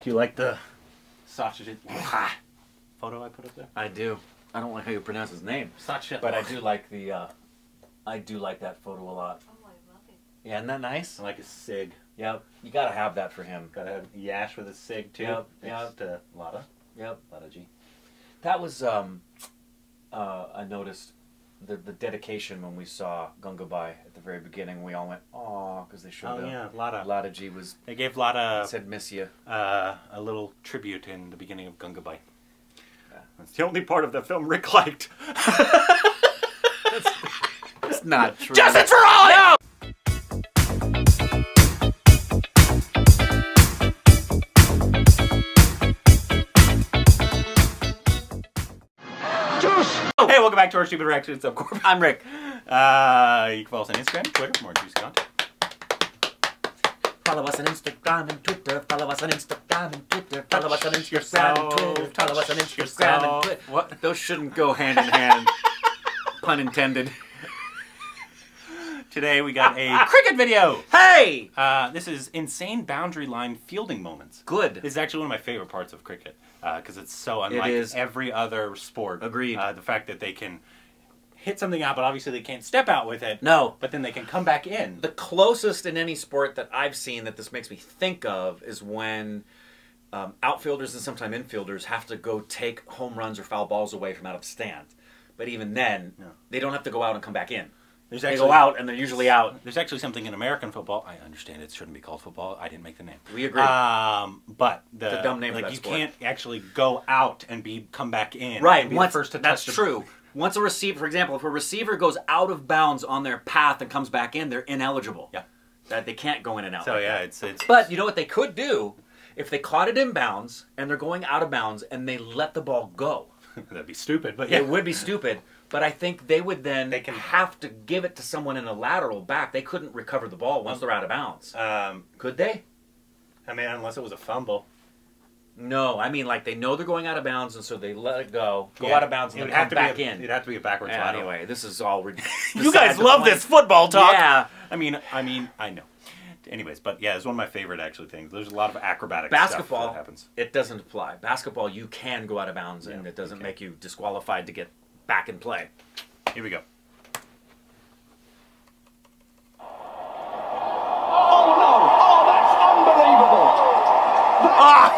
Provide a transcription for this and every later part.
Do you like the sausage photo I put up there? I do. I don't like how you pronounce his name, Sausage. but I do like the. Uh, I do like that photo a lot. Oh, I love it. Yeah, isn't that nice? I like his sig. Yep. You gotta have that for him. Gotta have Yash with his sig too. Yep, Next to Lotta. Yep. Lotta G. That was. Um, uh, I noticed the the dedication when we saw Gangubai at the very beginning. We all went, "Aw," because they showed Oh up. yeah, Lotta. Lada G was They gave Lotta said miss you. uh, a little tribute in the beginning of Gangubai. Yeah. That's the only part of the film Rick liked. It's not true. Justice for all! No! Welcome back to our stupid reactions of Korbin. I'm Rick. Uh, you can follow us on Instagram, Twitter for more juicy content. Follow us on Instagram and Twitter. Follow us on Instagram and Twitter. Follow us on Touch Instagram and. Twitter. Follow us on Instagram yourself. and Twitter. What? Those shouldn't go hand in hand. Pun intended. Today we got a cricket video. Hey! Uh, this is insane boundary line fielding moments. Good. This is actually one of my favorite parts of cricket because it's so unlike is. every other sport. Agreed. Uh, the fact that they can hit something out, but obviously they can't step out with it. No. But then they can come back in. The closest in any sport that I've seen that this makes me think of is when um, outfielders and sometimes infielders have to go take home runs or foul balls away from out of the stand. But even then, they don't have to go out and come back in. There's They actually go out and they're usually out. There's actually something in American football. I understand it shouldn't be called football. I didn't make the name. We agree. Um, but the, dumb name like you sport. can't actually go out and be come back in. Right, once, the first to that's true. Once a receiver, for example, if a receiver goes out of bounds on their path and comes back in, they're ineligible. Yeah. That they can't go in and out. So like yeah, it's it's. But you know what they could do? If they caught it in bounds and they're going out of bounds and they let the ball go, that'd be stupid. But yeah, it would be stupid. But I think they would then They can- have to give it to someone in a lateral back. They couldn't recover the ball once they're out of bounds. Um, Could they? I mean, unless it was a fumble. No, I mean like they know they're going out of bounds and so they let it go, go Yeah. out of bounds and then have to back be a, in. It'd have to be a backwards Yeah, lateral. anyway, this is all. You guys love point. this football talk. Yeah. I mean, I mean, I know. Anyways, but yeah, it's one of my favorite actually things. There's a lot of acrobatic stuff Basketball, that happens. it doesn't apply. Basketball, you can go out of bounds, and it doesn't okay. make you disqualified to get back in play. Here we go. Oh no! Oh, that's unbelievable! Ah!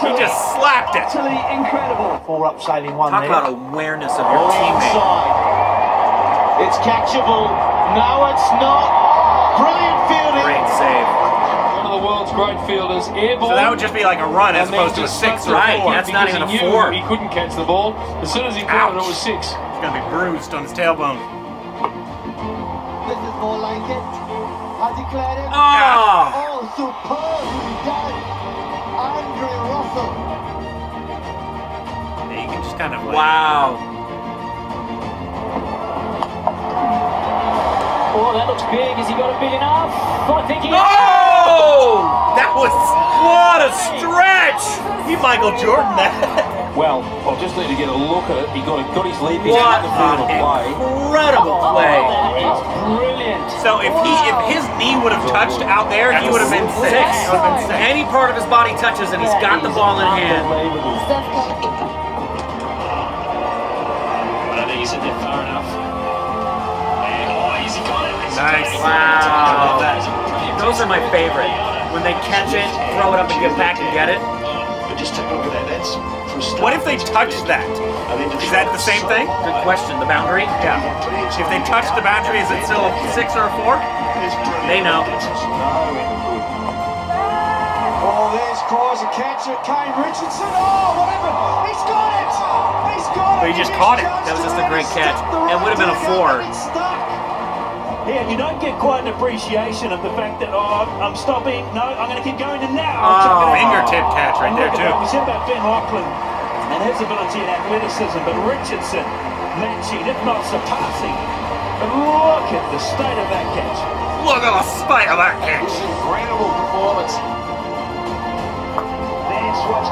He just slapped it. Utterly incredible. Four up sailing one Talk there. about awareness of your All teammate. onside. It's catchable. No, it's not. Brilliant fielding. Great save. One of the world's great fielders, airborne. So that would just be like a run as opposed to a six or Right, that's not even a four. He couldn't catch the ball. As soon as he caught it, it was six. He's gonna be bruised on his tailbone. This is more like it. I declare it. Oh! Oh, superbly done. Andre Russell. Yeah, you can just kind of like. Wow. Oh, that looks big. Has he got a big enough? I think he Oh! That was what a stretch! He Michael Jordan that. Well, I'll just need to get a look at it. He got, got his leap in What the field of an play. incredible oh, play. It's brilliant. So if he if his knee would have touched out there, he would have been six. Six. He would have been six. Any part of his body touches and he's got the ball in hand. Unbelievable. I think he's in there far enough. oh, he's got it. He's Nice. Wow. Those are my favorite. When they catch it, throw it up and get back and get it. But just take a look at that. That's for. What if they touched that? And then Is that the same thing? Good question. The boundary? Yeah. If they touch the boundary, is it still a six or a four? They know. Oh, there's cause a catch at Kane Richardson. Oh, whatever. He's got it. He's got But it. he just caught it. That was just a great catch. It would have been a four. Yeah, you don't get quite an appreciation of the fact that, oh, I'm stopping. No, I'm going to keep going, and now Oh. I'm chucking it out. Fingertip catch right there too. We said about Ben Rockland and his ability and athleticism, but Richardson matching, if not surpassing. But look at the state of that catch. Look at the spite of that catch. Incredible performance. That's what's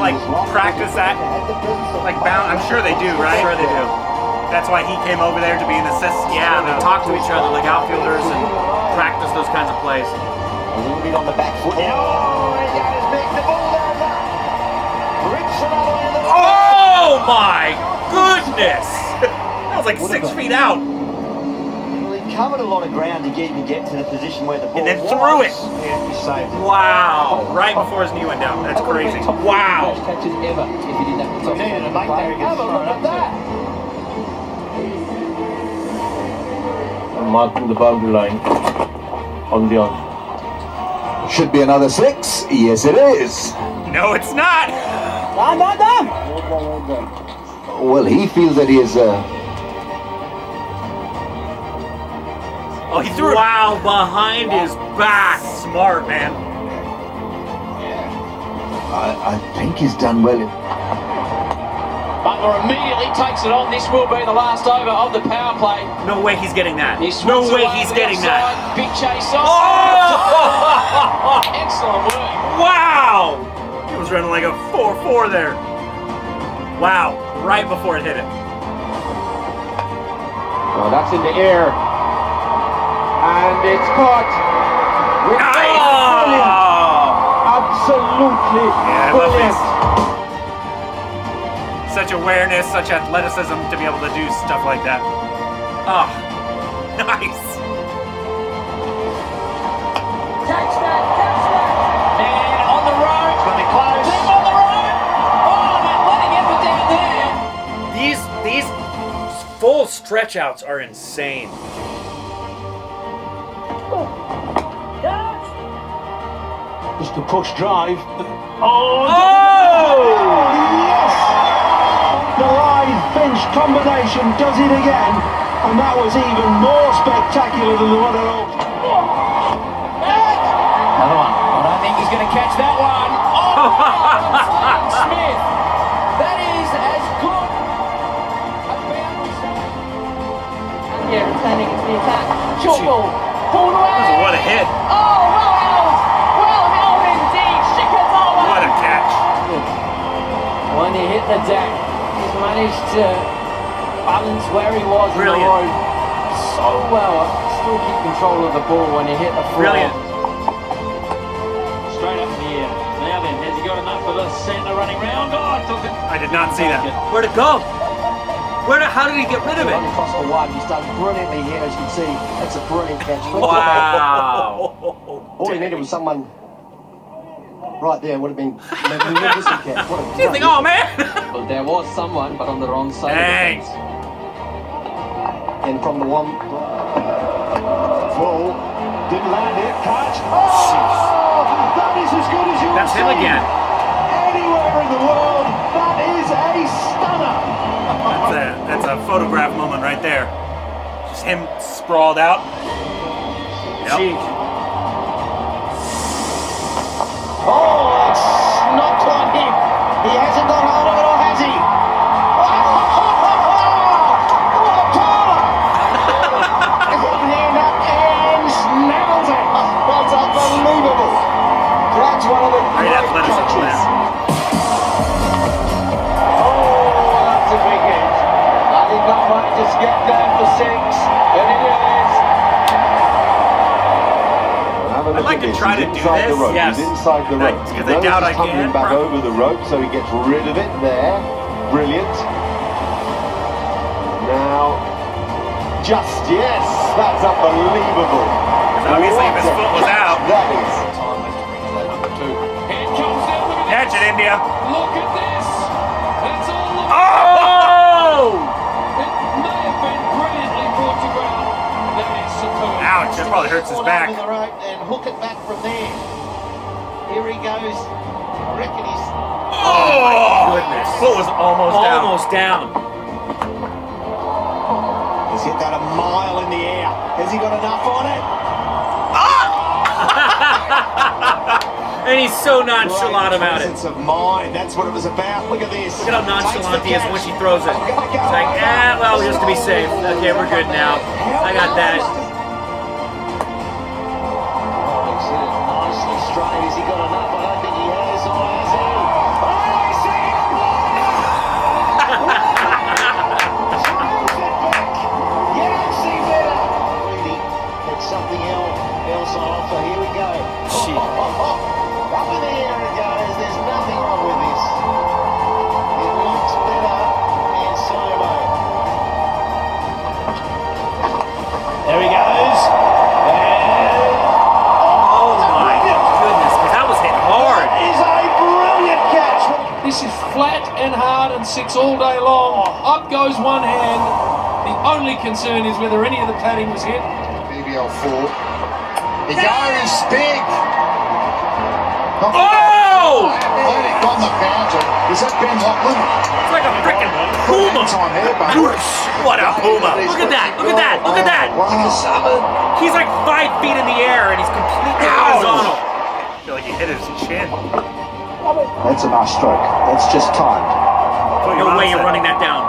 like practice that Like bound, I'm sure they do, right? Sure they do. That's why he came over there to be an assist. Yeah, they talk to each other like outfielders and practice those kinds of plays. A little bit on the back foot. Oh, he got his big the ball over. Richardson all the way to the Oh my goodness! That was like six feet out. Well, he covered a lot of ground to get, even get to the position where the ball And then was. threw it. Yeah, he saved it. Wow! Right before his knee went down. That's crazy. Wow! catches ever if he didn't have the top. Needed a mate there against Have a look at that. marking the boundary line on the on. Should be another six. Yes, it is. No, it's not. Well, he feels that he is. Uh, Oh, he threw it. Wow, behind his back. Smart man. I, I think he's done well. Buttler immediately takes it on. This will be the last over of the power play. No way he's getting that. He No way he's to the getting that. Big chase on. Oh! Excellent work. Wow! He was running like a 4-4 there. Wow! Right before it hit it. Oh, that's in the air. And it's caught. Absolutely Yeah, brilliant. Such awareness, such athleticism to be able to do stuff like that. Ah, Nice. And on the road. Running close. Deep on the road. Oh, an athletic effort down there. these these full stretch outs are insane. Just a push drive. Oh, oh! Yes! The live bench combination does it again, and that was even more spectacular than the one at all. Another one. I don't think he's going to catch that one. Oh, Smith. That is as good a boundary shot. Yeah, returning to the attack. Short ball. Pulled away. What a hit. Oh, well When he hit the deck, he's managed to balance where he was Brilliant. in the road so well. Still keep control of the ball when he hit the floor. Brilliant. Straight up in the air. Now then, has he got enough for the centre running round? Oh, I took it. I did not see that. Where'd it go? Where? Did, how did he get rid of Run it? across the one. He's done brilliantly here, as you can see. That's a brilliant catch. Wow! All he needed was someone right there. Would have been magnificent catch. What a You think, oh man! Well, there was someone, but on the wrong side Thanks. of the fence. And from the one full, didn't land it. Catch. Oh, that is as good as you That's him see again. Anywhere in the world, that is a stunner. That's a, that's a photograph moment right there. Just him sprawled out. Yep. Oh, I'd like to try to do inside this. The rope. Yes. He's inside the Like, rope. because He I knows doubt he's I can. back Bro. over the rope, so he gets rid of it there. Brilliant. Now, just yes, that's unbelievable. Obviously, if his foot was out. That is. Here comes there. Look at Catch it, India. Look at this. Superb. Ouch, that probably hurts his back. on to the rope and hook it back from there. Here he goes. I reckon he's. Oh! Goodness. Foot was almost down. Almost down. He's hit that a mile in the air. Has he got enough on it? And he's so nonchalant Great about it. presence of mind. That's what it was about. Look at this. Look at how nonchalant he is when she throws it. Go. It's like, ah, well, just to be safe. Okay, we're good now. I got that. Straight. Has he got enough? Hard all day long. Up goes one hand. The only concern is whether any of the padding was hit. BBL 4. He goes big. Oh! Let it on the boundary. Is that Ben Laughlin? It's like a freaking puma. Time there, but What a puma! Look at that! Look at that! Look at that! He's like five feet in the air and he's completely horizontal. I feel like he hit his chin. That's a nice stroke. That's just timed. Put your No way you're running that down.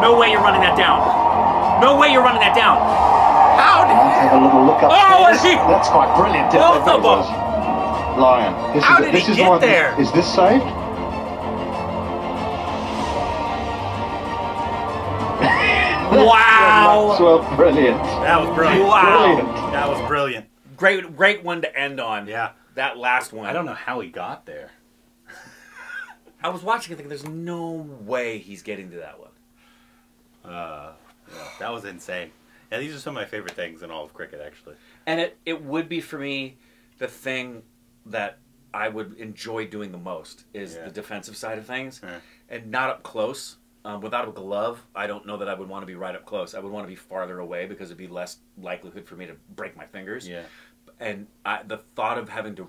No way you're running that down. No way you're running that down. How did you Have a little look up. Oh, there. was he- That's quite brilliant. Both of them. Lion. This How is, did this he is get one, there? Is this saved? Wow! Maxwell, brilliant. That was brilliant. Wow. Brilliant. That was brilliant. Great, great one to end on. Yeah. That last one. I don't know how he got there. I was watching it thinking, there's no way he's getting to that one. Uh, yeah, that was insane. Yeah, these are some of my favorite things in all of cricket, actually. And it, it would be for me the thing that I would enjoy doing the most is Yeah. the defensive side of things, Yeah. and not up close. Um, without a glove, I don't know that I would want to be right up close. I would want to be farther away because it'd be less likelihood for me to break my fingers. Yeah. and I, the thought of having to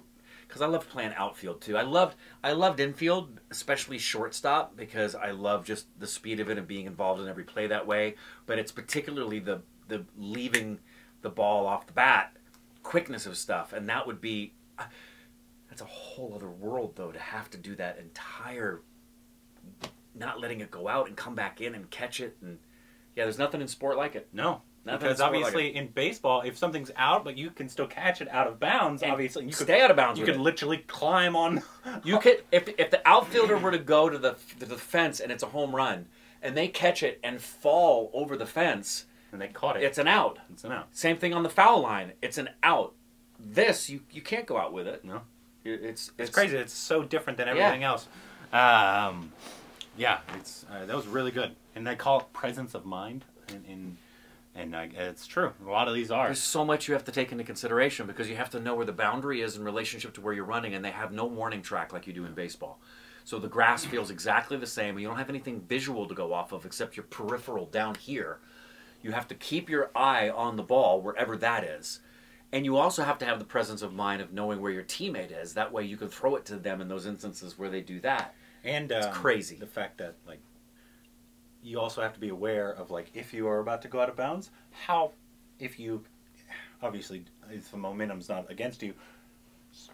because I loved playing outfield too. I loved I loved infield, especially shortstop, because I love just the speed of it and being involved in every play that way. But it's particularly the the leaving the ball off the bat, quickness of stuff, and that would be uh, that's a whole other world though to have to do that entire not letting it go out and come back in and catch it and yeah, there's nothing in sport like it. No. Nothing because in sport like obviously in baseball, if something's out, but you can still catch it out of bounds, And obviously you stay out of bounds You could it. literally climb on. You could if if the outfielder were to go to the to the fence and it's a home run and they catch it and fall over the fence, and they caught it. it's an out. It's an out. Same thing on the foul line. It's an out. This you you can't go out with it. No. It- It's It's crazy. It's so different than Yeah. everything else. Um, yeah, it's uh, that was really good, and they call it presence of mind, and and, and uh, it's true. A lot of these are. There's so much you have to take into consideration because you have to know where the boundary is in relationship to where you're running, and they have no warning track like you do in baseball. So the grass feels exactly the same, and you don't have anything visual to go off of except your peripheral down here. You have to keep your eye on the ball wherever that is. And you also have to have the presence of mind of knowing where your teammate is. That way you can throw it to them in those instances where they do that. And It's um, crazy. the fact that like you also have to be aware of like if you are about to go out of bounds, how if you obviously if the momentum's not against you,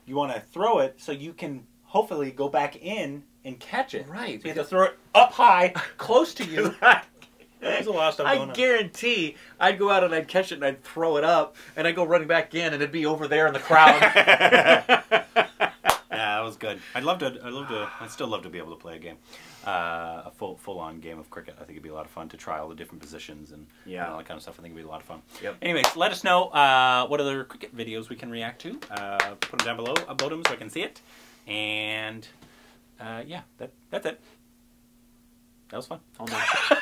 you want to throw it so you can hopefully go back in and catch it. Right, So you have to throw it up high, close to you. There's a lot of stuff I going on. guarantee I'd go out and I'd catch it and I'd throw it up and I'd go running back in and it'd be over there in the crowd. Yeah, that was good. I'd love to. I'd love to. I'd still love to be able to play a game, uh, a full full on game of cricket. I think it'd be a lot of fun to try all the different positions and, Yeah. and all that kind of stuff. I think it'd be a lot of fun. Yep. Anyways, let us know uh, what other cricket videos we can react to. Uh, put them down below about them so I can see it. And uh, yeah, that that's it. That was fun. No.